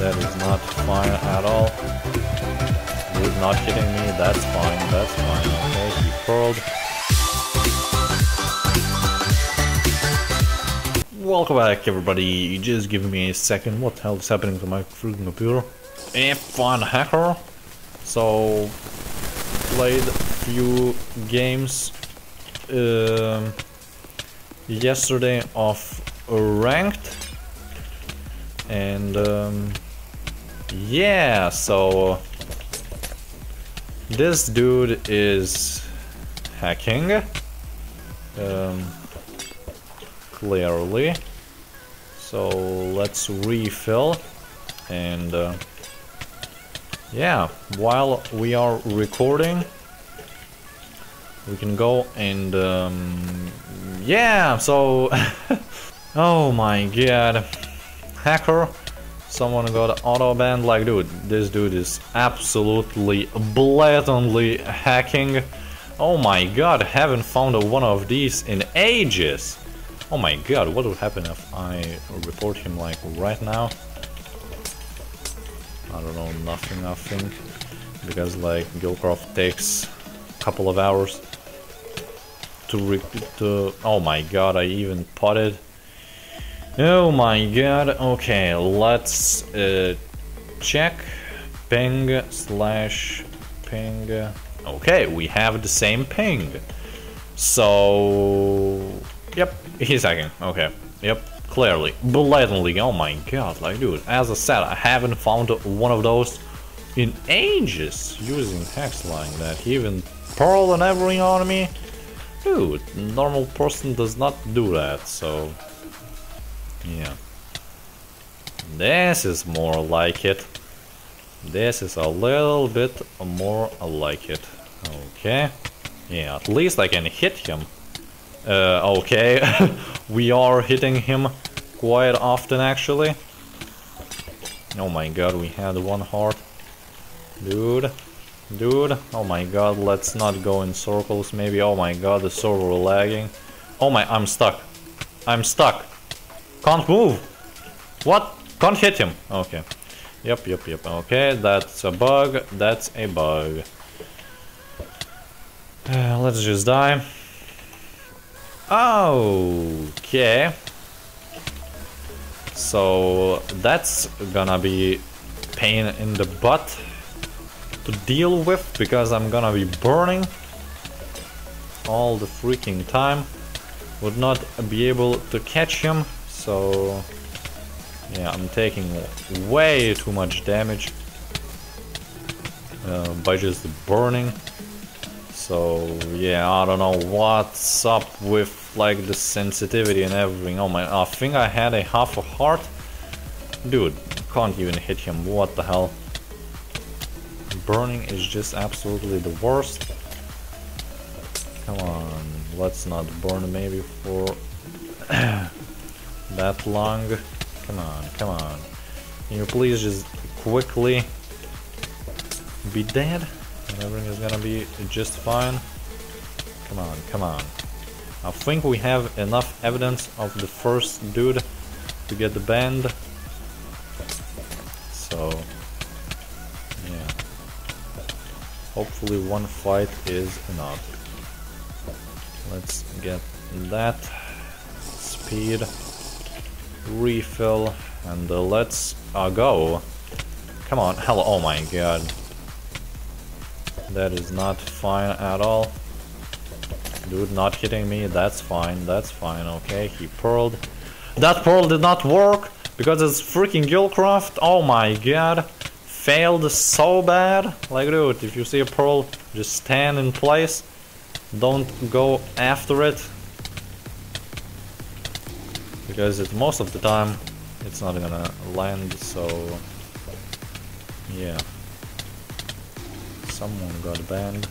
That is not fine at all. Dude, not hitting me. That's fine. That's fine. Okay, he pearled. Welcome back, everybody. You Just give me a second. What the hell is happening to my freaking computer? F1 hacker. So, played few games um, yesterday of ranked, and um, yeah. So this dude is hacking. Um, clearly. So let's refill and uh, yeah, while we are recording we can go and um, yeah, so oh my god, hacker, someone got auto banned like dude, this dude is absolutely blatantly hacking. Oh my god, haven't found one of these in ages. Oh my god, what would happen if I report him like right now? I don't know, nothing I think. Because like Guildcraft takes a couple of hours to to oh my god, I even potted. Oh my god, okay, let's uh, check ping slash ping. Okay, we have the same ping. So Yep, he's hacking. Okay. Yep, clearly. Blatantly. Oh my god, like, dude, as I said, I haven't found one of those in ages using hacks like that. Even pearl and everything on me. Dude, normal person does not do that, so... Yeah. This is more like it. This is a little bit more like it. Okay. Yeah, at least I can hit him uh, okay, we are hitting him quite often actually. Oh my god, we had one heart. Dude, dude, oh my god, let's not go in circles maybe. Oh my god, the server lagging. Oh my, I'm stuck. I'm stuck. Can't move. What? Can't hit him. Okay. Yep, yep, yep. Okay, that's a bug. That's a bug. Uh, let's just die. Okay. So that's gonna be pain in the butt to deal with because I'm gonna be burning all the freaking time. Would not be able to catch him, so yeah, I'm taking way too much damage uh, by just burning. So yeah, I don't know what's up with like the sensitivity and everything. Oh my, I think I had a half a heart. Dude, can't even hit him, what the hell. Burning is just absolutely the worst. Come on, let's not burn maybe for that long. Come on, come on. Can you please just quickly be dead? And everything is gonna be just fine. Come on, come on. I think we have enough evidence of the first dude to get the band. So, yeah. Hopefully one fight is enough. Let's get that speed, refill, and uh, let's uh, go. Come on, hello, oh my god. That is not fine at all. Dude, not hitting me, that's fine, that's fine, okay, he pearled. That pearl did not work, because it's freaking Guildcraft, oh my god. Failed so bad. Like, dude, if you see a pearl, just stand in place. Don't go after it. Because it, most of the time, it's not gonna land, so... Yeah. Someone got banned.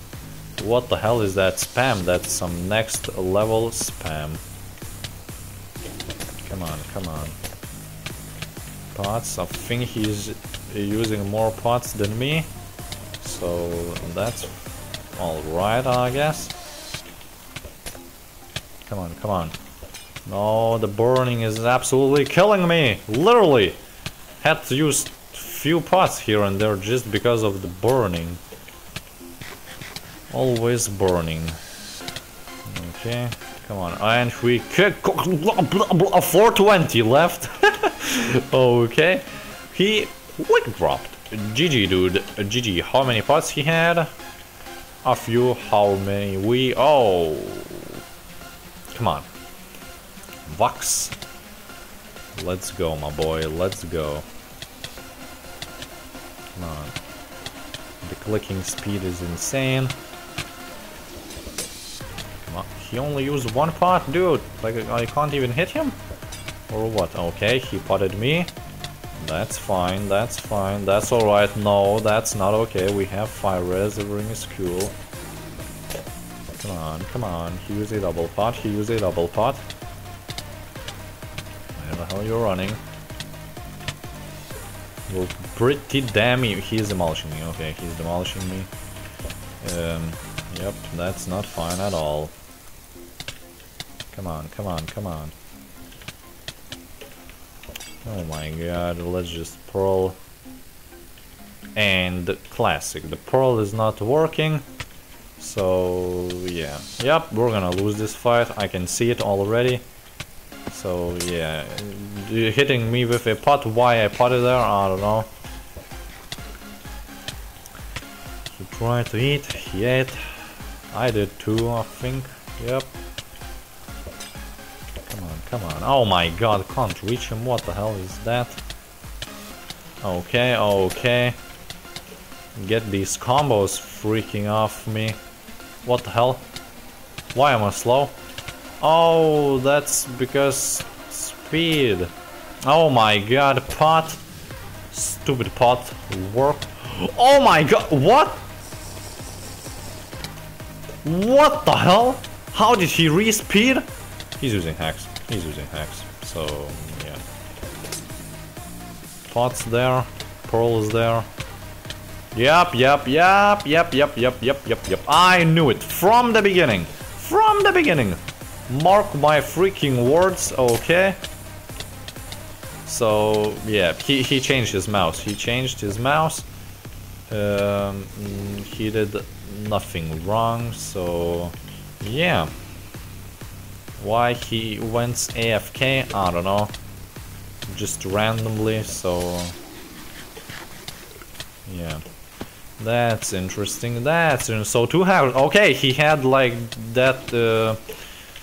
What the hell is that spam? That's some next level spam. Come on, come on. Pots, I think he's using more pots than me. So that's alright, I guess. Come on, come on. No, the burning is absolutely killing me. Literally. Had to use few pots here and there just because of the burning. Always burning. Okay, come on. And we kick 420 left. okay. He quick dropped. GG dude. GG. How many pots he had? A few. How many we oh come on. Vox. Let's go, my boy. Let's go. Come on. The clicking speed is insane. Come on. He only used one pot? Dude, like I can't even hit him? Or what? Okay, he potted me. That's fine, that's fine, that's alright. No, that's not okay. We have fire res, everything is cool. Come on, come on. He used a double pot, he used a double pot. The hell you're running? Well, pretty damn you. He's demolishing me. Okay, he's demolishing me. Um, yep, that's not fine at all. Come on, come on, come on. Oh my god, let's just pearl. And classic, the pearl is not working. So, yeah. Yep, we're gonna lose this fight. I can see it already. So yeah, you're hitting me with a pot, why I potted there, I don't know. He tried to eat, ate. I did too, I think, yep. Come on, come on. Oh my god, can't reach him, what the hell is that? Okay, okay. Get these combos freaking off me. What the hell? Why am I slow? Oh, that's because speed. Oh my god, pot. Stupid pot. Work. Oh my god, what? What the hell? How did he re-speed? He's using hacks. He's using hacks. So, yeah. Pot's there. Pearl is there. Yep, yep, yep, yep, yep, yep, yep, yep, yep. I knew it from the beginning. From the beginning. Mark my freaking words, okay. So, yeah, he, he changed his mouse. He changed his mouse. Um, he did nothing wrong, so... Yeah. Why he went AFK, I don't know. Just randomly, so... Yeah. That's interesting. That's so two have okay. He had like that uh,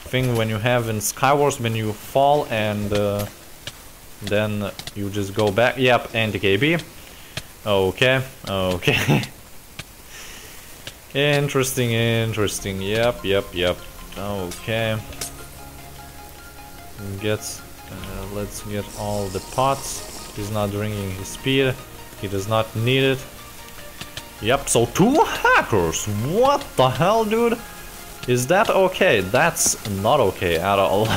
thing when you have in Skywars when you fall and uh, then you just go back. Yep, anti-KB. Okay, okay. interesting, interesting. Yep, yep, yep. Okay. Gets. Uh, let's get all the pots. He's not drinking his speed. He does not need it. Yep, so two hackers. What the hell, dude? Is that okay? That's not okay at all.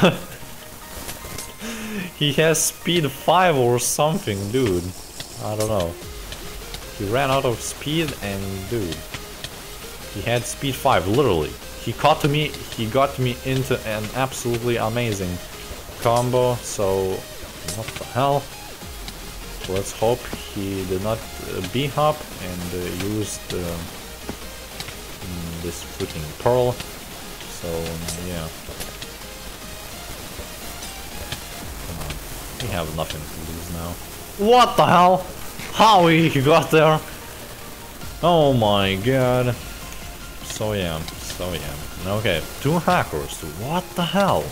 he has speed 5 or something, dude. I don't know. He ran out of speed and dude. He had speed 5, literally. He caught me, he got me into an absolutely amazing combo, so what the hell? Let's hope he did not uh, B-hop and uh, used uh, this freaking pearl. So, um, yeah. Come on. We have nothing to lose now. What the hell? How he got there? Oh my god. So yeah, so yeah. Okay, two hackers. What the hell?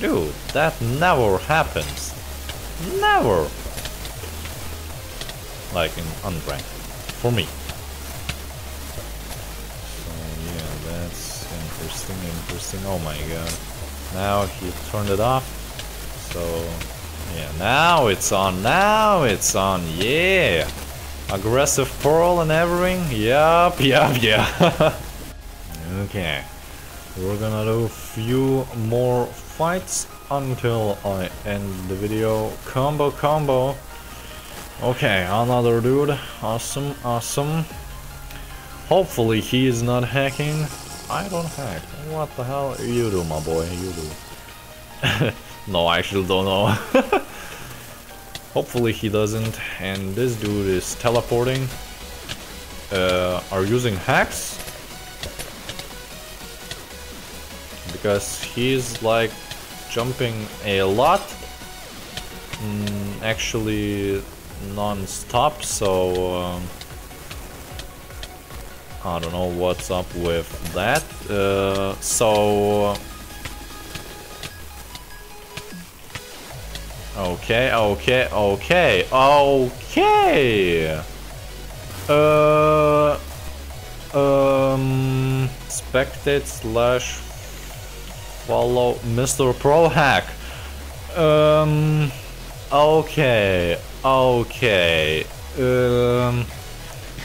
Dude, that never happens. Never. Like in unranked. For me. Interesting, interesting. Oh my god. Now he turned it off. So, yeah, now it's on. Now it's on. Yeah. Aggressive pearl and everything. Yup, yup, yeah. okay. We're gonna do a few more fights until I end the video. Combo, combo. Okay, another dude. Awesome, awesome. Hopefully he is not hacking. I don't hack. What the hell? You do, my boy. You do. no, I actually don't know. Hopefully he doesn't. And this dude is teleporting. Uh, are using hacks. Because he's like jumping a lot. Mm, actually non-stop, so... Um, I don't know what's up with that. Uh, so... Okay, okay, okay, okay! Uh... Um... Spectate slash... Follow Mr. Pro Hack. Um... Okay, okay. Um...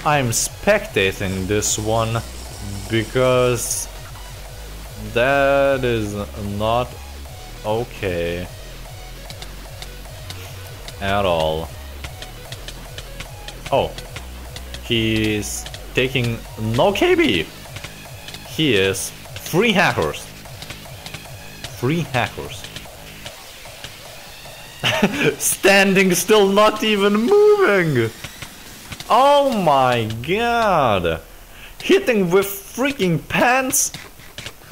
I'm spectating this one because that is not okay at all. Oh, he's taking no KB. He is free hackers. Free hackers. Standing still, not even moving. Oh my god! Hitting with freaking pants?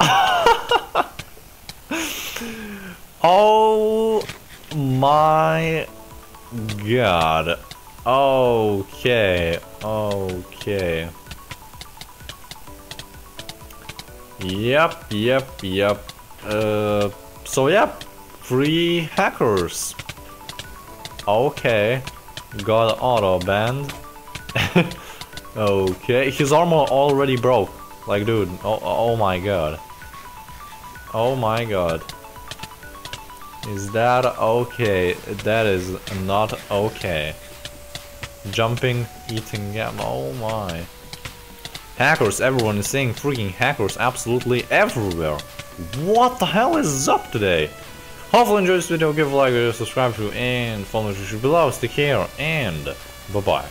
oh my god. Okay, okay. Yep, yep, yep. Uh, so yep, free hackers. Okay, got auto banned. okay, his armor already broke. Like, dude, oh, oh my god. Oh my god. Is that okay? That is not okay. Jumping, eating, yeah, oh my. Hackers, everyone is saying freaking hackers absolutely everywhere. What the hell is up today? Hopefully you enjoyed this video, give a like, subscribe to, and follow me below. Take here, and bye-bye.